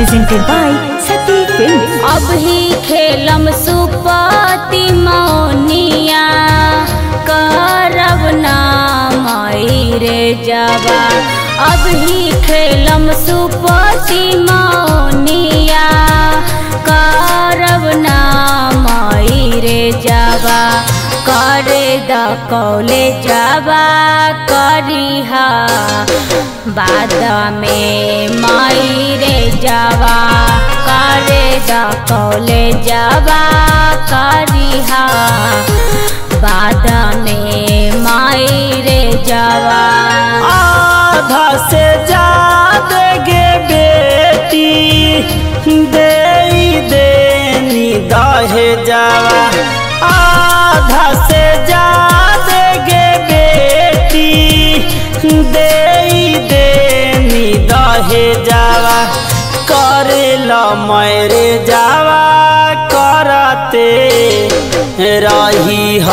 presented by Sati Films. अब ही खेलम सुपति मौनिया करब नाम रे जावा अब ही खेलम सुपति मौनिया करब नाम रे जावा करे द कौले जावा करिहा। बाद में माई रे करे द कौले जावा करिहा। बाद में माई रे जावा। आधा से गे बेटी, दे देनी दहे जावा। मेरे जावा करते रही ह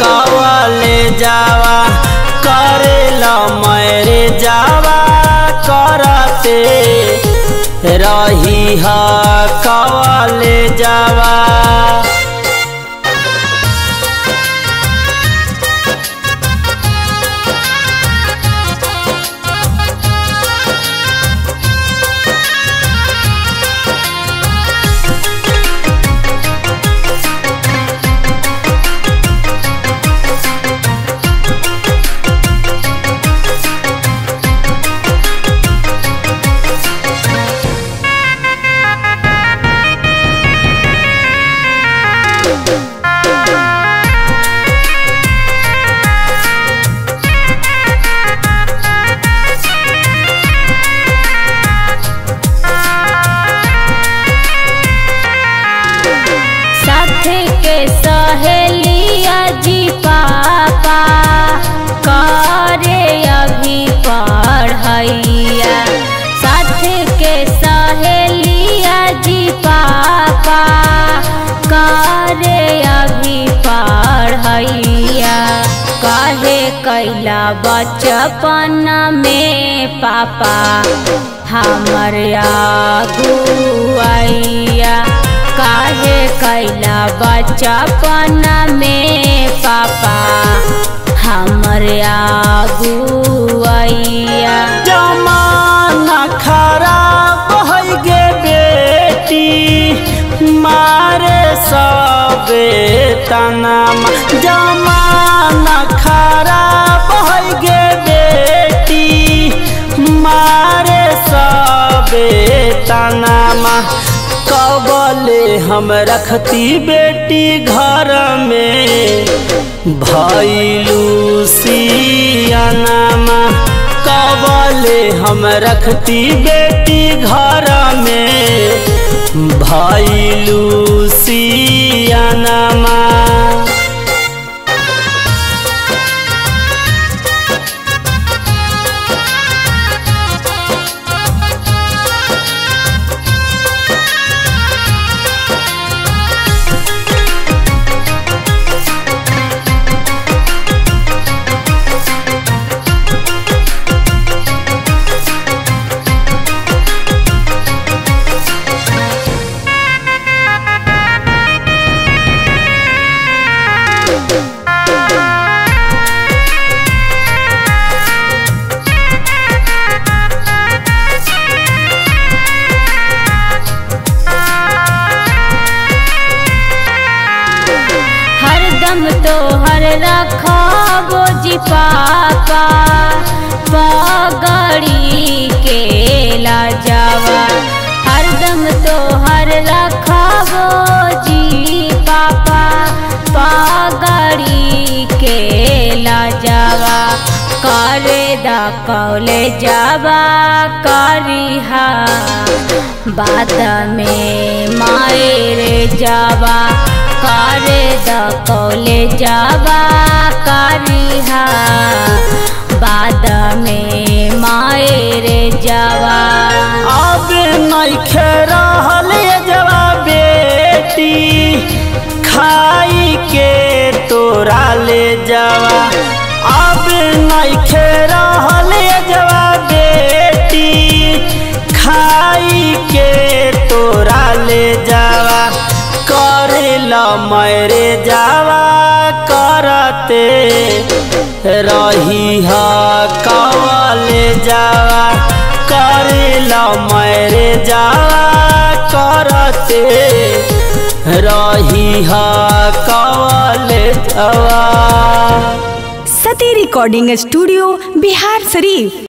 कवले जावा कर मेरे जावा करते रही ह कवले जावा बचपन में पापा हमर आगुआइया काहे कैला बचपन में पापा हमर आगुआइया जमाना खराब है गे बेटी, मारे सबे तनमा हम रखती बेटी घर में। भाई सियानामा कबले हम रखती बेटी घर में। भैलू सियानामा पापा पगड़ी के ला जावा हरदम तो हर रखबो जी पापा पगड़ी के ला जावा करे दा जावा करिहा बाद में माए रे जावा। करे द कौले जावा करिहा बाद में माए रे जावा। अब नइखे रहल जवा बेटी। खाई के तोरा ले जावा। अब नइखे रहल जवा बेटी। खाई के तोरा ले जावा। मेरे जावा करते, रही कवले जावा करेला मेरे जावा करते, रही हा कवले जावा। सती रिकॉर्डिंग स्टूडियो बिहार शरीफ।